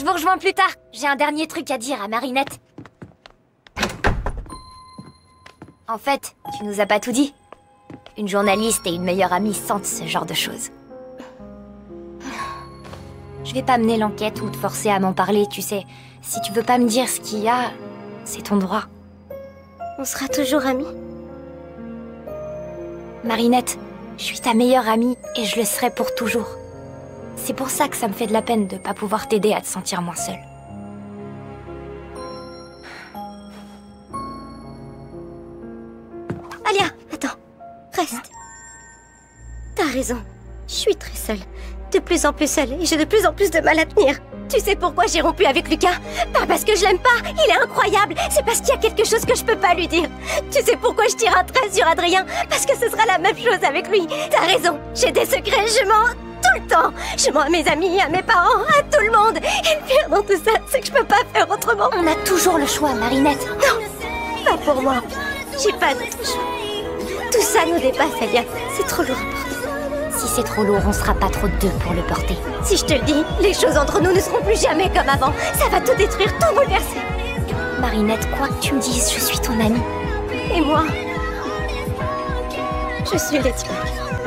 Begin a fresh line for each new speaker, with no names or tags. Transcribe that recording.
Je vous rejoins plus tard. J'ai un dernier truc à dire à Marinette. En fait, tu nous as pas tout dit. Une journaliste et une meilleure amie sentent ce genre de choses. Je vais pas mener l'enquête ou te forcer à m'en parler, tu sais. Si tu veux pas me dire ce qu'il y a, c'est ton droit.
On sera toujours amis
Marinette, je suis ta meilleure amie et je le serai pour toujours. C'est pour ça que ça me fait de la peine de pas pouvoir t'aider à te sentir moins seule.
Alia, attends. Reste. T'as raison. Je suis très seule. De plus en plus seule et j'ai de plus en plus de mal à tenir. Tu sais pourquoi j'ai rompu avec Lucas? Pas parce que je l'aime pas, il est incroyable. C'est parce qu'il y a quelque chose que je peux pas lui dire. Tu sais pourquoi je tire un trait sur Adrien? Parce que ce sera la même chose avec lui. T'as raison, j'ai des secrets, je mens tout le temps. Je mens à mes amis, à mes parents, à tout le monde. Et le pire dans tout ça, c'est que je peux pas faire autrement.
On a toujours le choix, Marinette.
Non, pas pour moi. J'ai pas d'autre choix. Tout ça nous dépasse, Alia. C'est trop lourd à porter.
Si c'est trop lourd, on sera pas trop deux pour le porter.
Si je te le dis, les choses entre nous ne seront plus jamais comme avant. Ça va tout détruire, tout bouleverser.
Marinette, quoi que tu me dises, je suis ton amie.
Et moi, je suis Lady Bug.